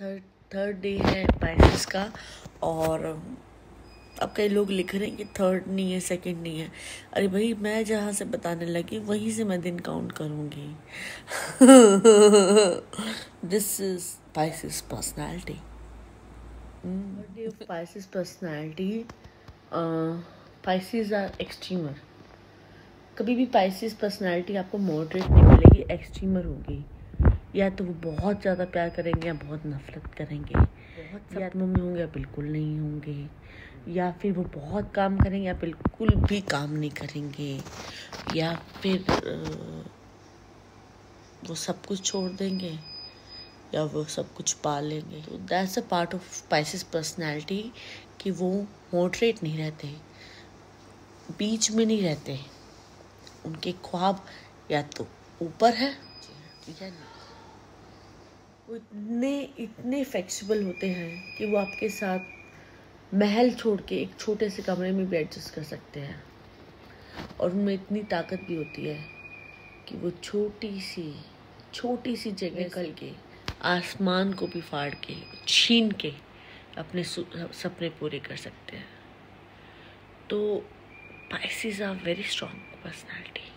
Third third day है Pisces का और अब कई लोग लिख रहे हैं कि थर्ड नहीं है सेकंड नहीं है। अरे भाई, मैं जहाँ से बताने लगी, वहीं से मैं दिन काउंट करूँगी। This is Pisces personality Pisces personality Pisces are extremer कभी भी पाइसिस पर्सनैलिटी आपको मॉडरेट नहीं मिलेगी एक्सट्रीमर होगी। या तो वो बहुत ज़्यादा प्यार करेंगे या बहुत नफरत करेंगे। बहुत सपनों में होंगे या बिल्कुल नहीं होंगे। या फिर वो बहुत काम करेंगे या बिल्कुल भी काम नहीं करेंगे। या फिर वो सब कुछ छोड़ देंगे या वो सब कुछ पा लेंगे। तो that's a part of Pisces personality कि वो मोडरेट नहीं रहते बीच में नहीं रहते। उनके ख्वाब या तो ऊपर है या नहीं वो इतने इतने फ्लेक्सिबल होते हैं कि वो आपके साथ महल छोड़ के एक छोटे से कमरे में भी एडजस्ट कर सकते हैं। और उनमें इतनी ताकत भी होती है कि वो छोटी सी छोटी सी जगह निकल के आसमान को भी फाड़ के छीन के अपने सपने पूरे कर सकते हैं। तो Pisces are very strong personality